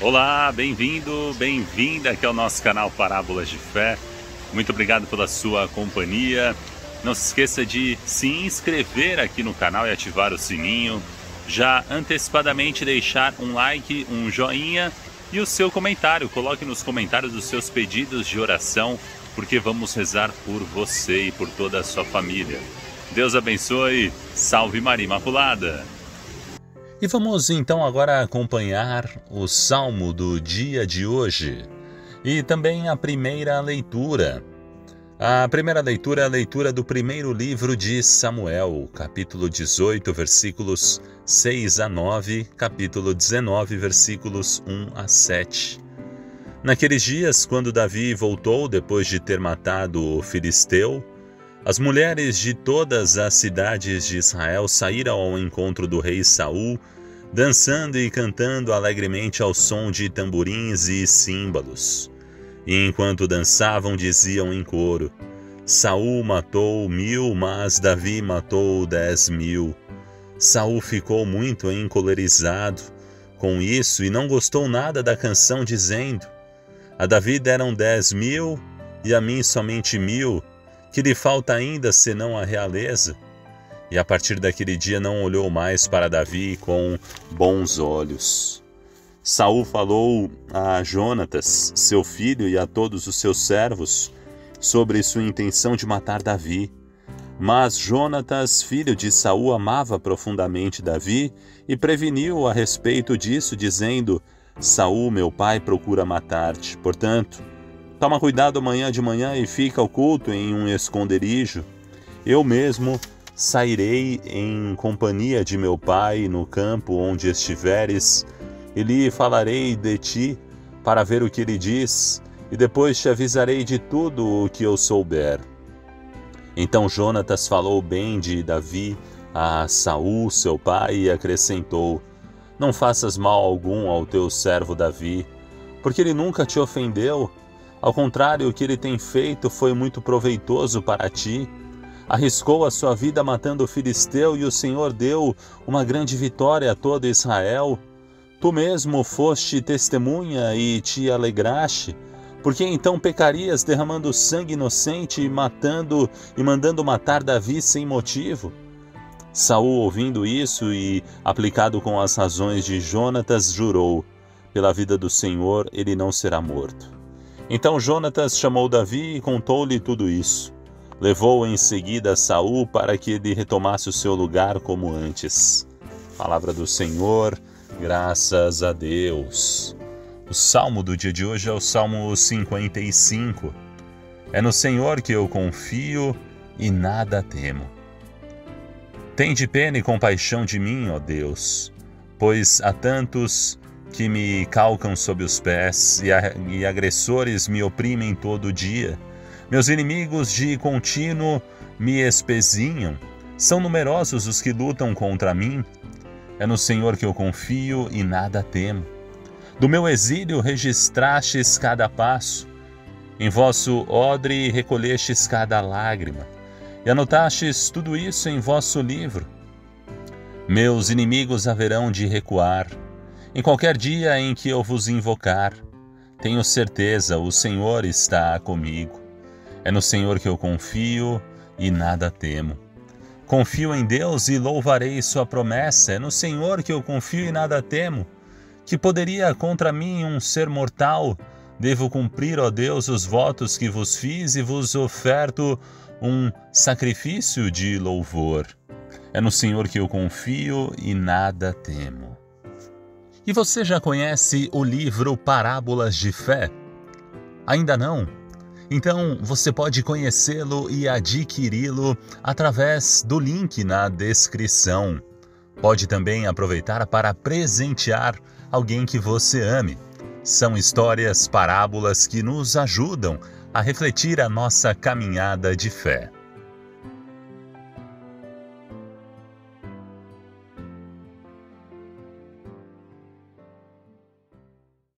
Olá, bem-vindo, bem-vinda aqui ao nosso canal Parábolas de Fé. Muito obrigado pela sua companhia. Não se esqueça de se inscrever aqui no canal e ativar o sininho. Já antecipadamente deixar um like, um joinha e o seu comentário. Coloque nos comentários os seus pedidos de oração, porque vamos rezar por você e por toda a sua família. Deus abençoe. Salve Maria Imaculada. E vamos então agora acompanhar o salmo do dia de hoje e também a primeira leitura. A primeira leitura é a leitura do primeiro livro de Samuel, capítulo 18, versículos 6 a 9, capítulo 19, versículos 1 a 7. Naqueles dias, quando Davi voltou depois de ter matado o filisteu, as mulheres de todas as cidades de Israel saíram ao encontro do rei Saul, dançando e cantando alegremente ao som de tamborins e símbolos. E enquanto dançavam, diziam em coro: Saul matou mil, mas Davi matou dez mil. Saul ficou muito encolerizado com isso e não gostou nada da canção, dizendo: A Davi deram dez mil e a mim somente mil que lhe falta ainda senão a realeza? E a partir daquele dia não olhou mais para Davi com bons olhos. Saul falou a Jonatas, seu filho, e a todos os seus servos sobre sua intenção de matar Davi. Mas Jonatas, filho de Saul, amava profundamente Davi e preveniu a respeito disso, dizendo: Saul, meu pai, procura matar-te. Portanto, Toma cuidado amanhã de manhã e fica oculto em um esconderijo. Eu mesmo sairei em companhia de meu pai no campo onde estiveres, e lhe falarei de ti para ver o que ele diz, e depois te avisarei de tudo o que eu souber. Então Jonatas falou bem de Davi a Saul, seu pai, e acrescentou: Não faças mal algum ao teu servo Davi, porque ele nunca te ofendeu ao contrário, o que ele tem feito foi muito proveitoso para ti. Arriscou a sua vida matando o filisteu e o Senhor deu uma grande vitória a todo Israel. Tu mesmo foste testemunha e te alegraste. Porque então pecarias derramando sangue inocente e matando e mandando matar Davi sem motivo? Saul, ouvindo isso e aplicado com as razões de Jonatas, jurou: pela vida do Senhor ele não será morto. Então Jonatas chamou Davi e contou-lhe tudo isso. Levou em seguida Saul para que ele retomasse o seu lugar como antes. Palavra do Senhor, graças a Deus. O salmo do dia de hoje é o Salmo 55. É no Senhor que eu confio e nada temo. Tende pena e compaixão de mim, ó Deus, pois há tantos que me calcam sob os pés e, agressores me oprimem todo dia. Meus inimigos de contínuo me espezinham. São numerosos os que lutam contra mim. É no Senhor que eu confio e nada temo. Do meu exílio registrastes cada passo. Em vosso odre recolhestes cada lágrima. E anotastes tudo isso em vosso livro. Meus inimigos haverão de recuar em qualquer dia em que eu vos invocar, tenho certeza, o Senhor está comigo. É no Senhor que eu confio e nada temo. Confio em Deus e louvarei Sua promessa. É no Senhor que eu confio e nada temo. Que poderia contra mim um ser mortal? Devo cumprir, ó Deus, os votos que vos fiz e vos oferto um sacrifício de louvor. É no Senhor que eu confio e nada temo. E você já conhece o livro Parábolas de Fé? Ainda não? Então você pode conhecê-lo e adquiri-lo através do link na descrição. Pode também aproveitar para presentear alguém que você ame. São histórias, parábolas que nos ajudam a refletir a nossa caminhada de fé.